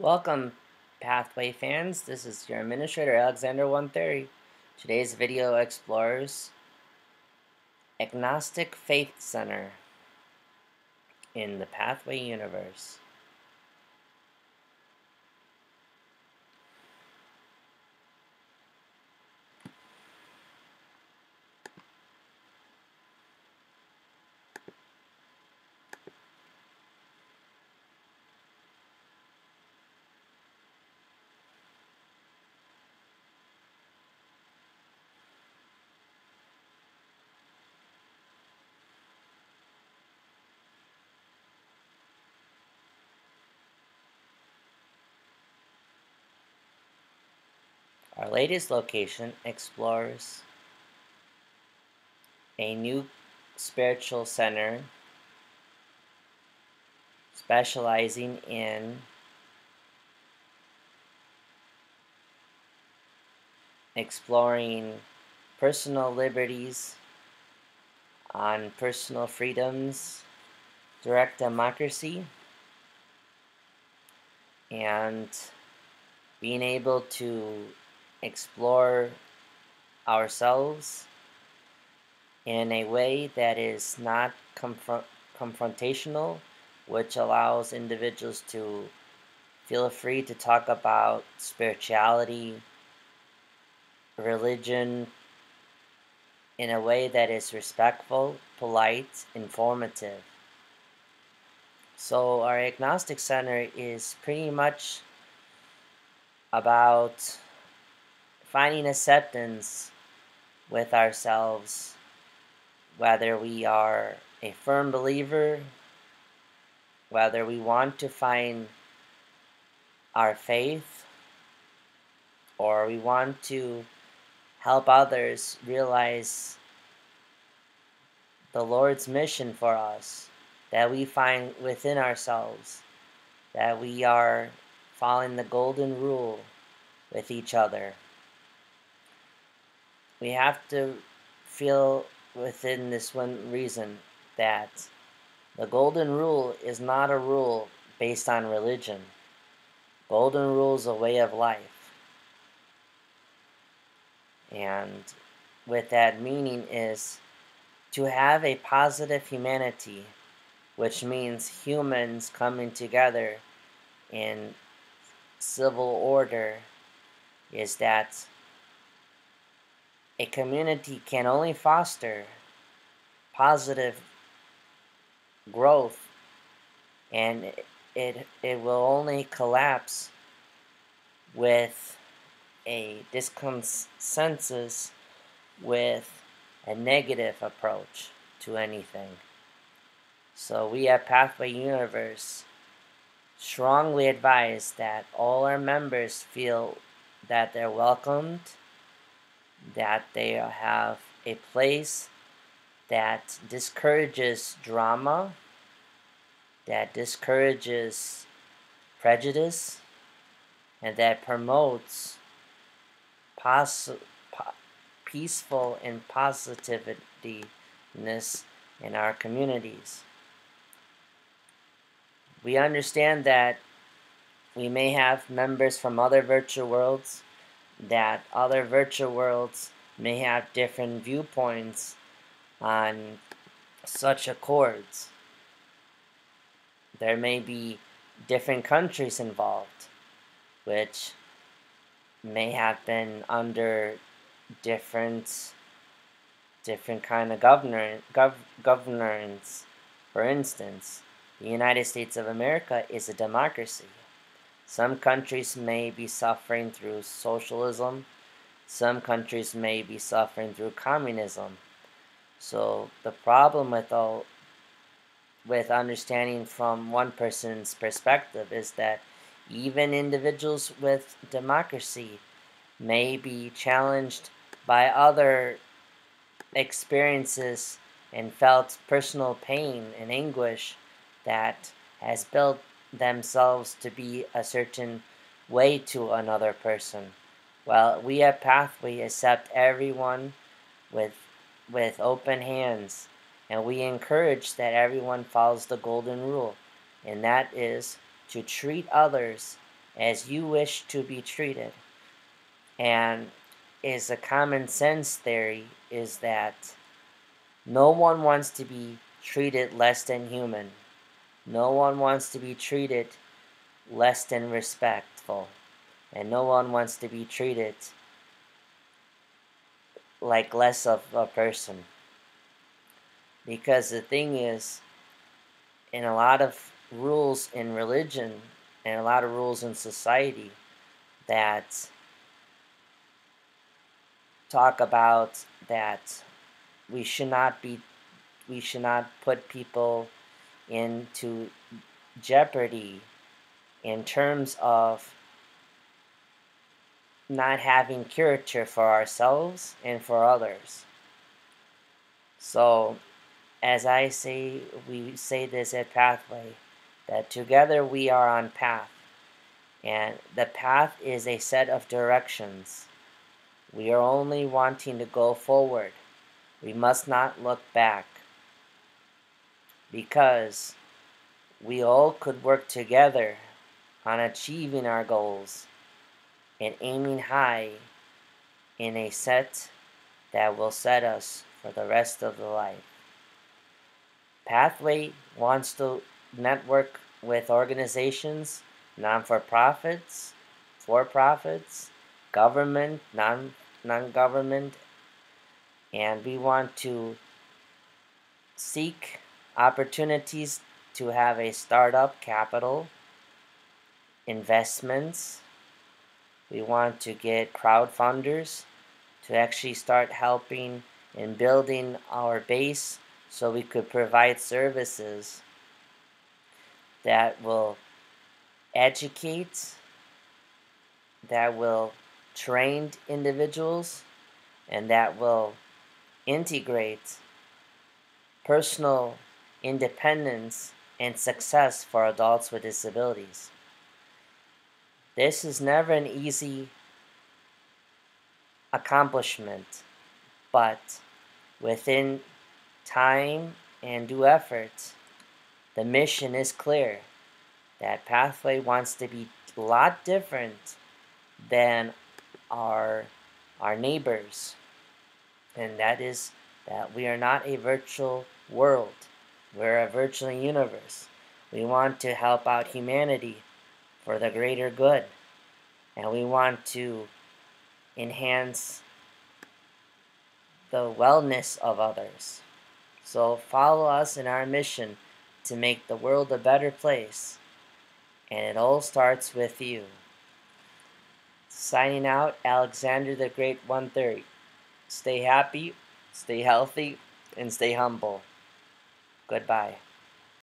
Welcome, Pathway fans. This is your administrator, Alexander One Theory. Today's video explores Agnostic Faith Center in the Pathway universe. Latest location explores a new spiritual center specializing in exploring personal liberties on personal freedoms, direct democracy, and being able to explore ourselves in a way that is not confront confrontational, which allows individuals to feel free to talk about spirituality, religion, in a way that is respectful, polite, informative. So, our Agnostic Center is pretty much about finding acceptance with ourselves, whether we are a firm believer, whether we want to find our faith, or we want to help others realize the Lord's mission for us that we find within ourselves, that we are following the golden rule with each other we have to feel within this one reason that the golden rule is not a rule based on religion. Golden rule is a way of life. And with that meaning is to have a positive humanity, which means humans coming together in civil order, is that a community can only foster positive growth and it, it will only collapse with a disconsensus with a negative approach to anything. So we at Pathway Universe strongly advise that all our members feel that they're welcomed that they have a place that discourages drama, that discourages prejudice, and that promotes peaceful and positiveness in our communities. We understand that we may have members from other virtual worlds that other virtual worlds may have different viewpoints on such accords. There may be different countries involved, which may have been under different different kind of governor gov, governance. For instance, the United States of America is a democracy. Some countries may be suffering through socialism. Some countries may be suffering through communism. So the problem with all with understanding from one person's perspective is that even individuals with democracy may be challenged by other experiences and felt personal pain and anguish that has built themselves to be a certain way to another person. Well, we at Pathway accept everyone with with open hands, and we encourage that everyone follows the golden rule, and that is to treat others as you wish to be treated. And is a common sense theory is that no one wants to be treated less than human. No one wants to be treated less than respectful. And no one wants to be treated like less of a person. Because the thing is, in a lot of rules in religion and a lot of rules in society that talk about that we should not be we should not put people into jeopardy in terms of not having character for ourselves and for others. So, as I say, we say this at Pathway, that together we are on path. And the path is a set of directions. We are only wanting to go forward. We must not look back. Because we all could work together on achieving our goals and aiming high in a set that will set us for the rest of the life. Pathway wants to network with organizations, non for profits, for profits, government, non non government, and we want to seek opportunities to have a startup capital, investments. We want to get crowd funders to actually start helping in building our base so we could provide services that will educate, that will train individuals, and that will integrate personal independence and success for adults with disabilities. This is never an easy accomplishment, but within time and due effort, the mission is clear. That pathway wants to be a lot different than our our neighbors. And that is that we are not a virtual world. We're a virtual universe. We want to help out humanity for the greater good. And we want to enhance the wellness of others. So follow us in our mission to make the world a better place. And it all starts with you. Signing out, Alexander the Great 130. Stay happy, stay healthy, and stay humble. Goodbye.